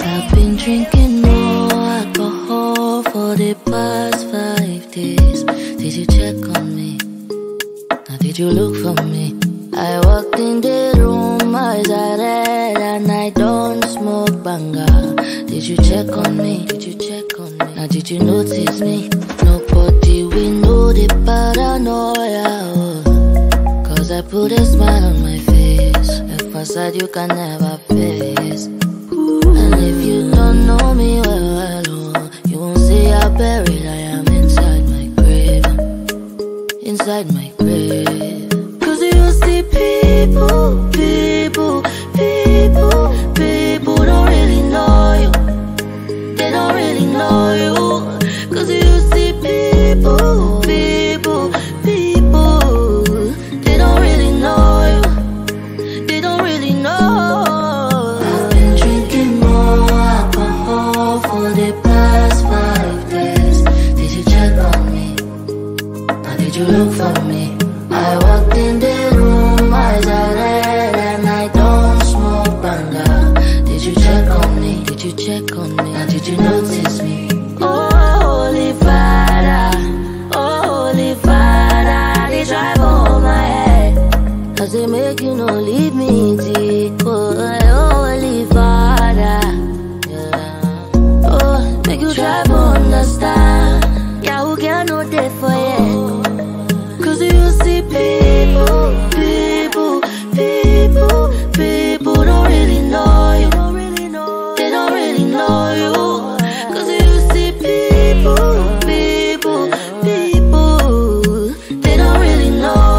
I've been drinking more alcohol for the past five days. Did you check on me? Now did you look for me? I walked in the room, eyes are red, and I don't smoke banga. Did you check on me? Did you check on me? Now did you notice me? A you can never face. And if you don't know me well, well oh, you won't see how buried I am inside my grave. Inside my did you look for me? I walked in the room, eyes are red, and I don't smoke banga. Did you check on me? Did you check on me? Now did you notice me? Oh, holy father, oh, holy father, they drive on my head. They make you no really know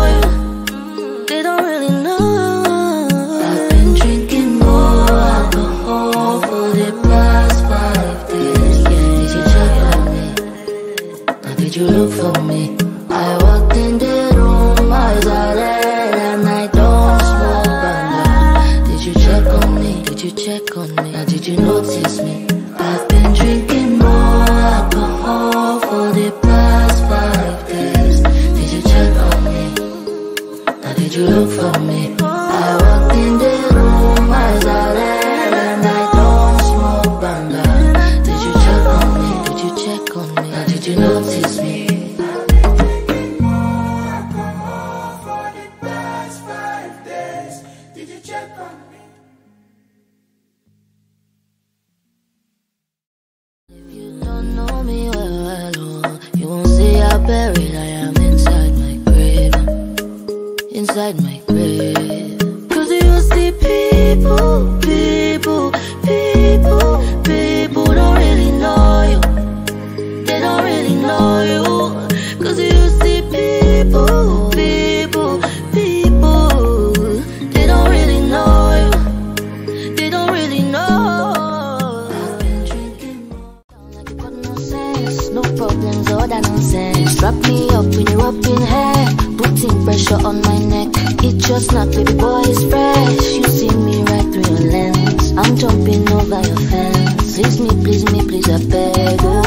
you look for me? I walked in the room, eyes are inside my grave. Cause you see people, people, people, people don't really know you. They don't really know you. Cause you see people, people, people, they don't really know you. They don't really know. I've been drinking more. Down like it got no sense. No problems, all that nonsense. Wrap me up in your open hair putting pressure on my neck. It's just not baby boy, it's fresh. You see me right through your lens. I'm jumping over your fence. Please me, please me, please I beg oh.